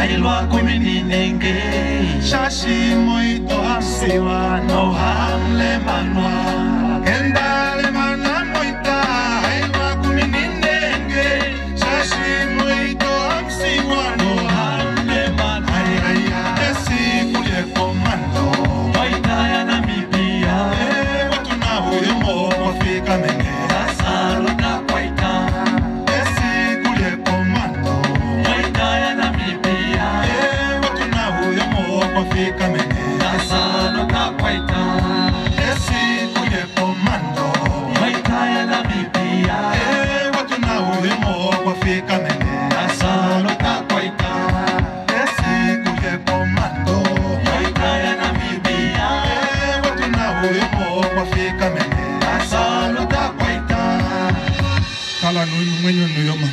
moita Hailwa kumi ni nenge shashi moito asiwa no hamle manwa endale mana moita hailwa kumininenge shashi moito asiwa no Hamle man Ay, ay, ay, esi kulye Waitaya Namibia Eh, watu na huyo mo wafika mene mo wafika mene Tasaluta kwaita esi kulye komando Waitaya Namibia Eh, watu na huyo mo wafika mene Tasaluta kwaita esi kulye komando Waitaya Namibia Eh, watu na huyo mo wafika mene Tasaluta kwaita kala nuyu mwenye Nujoma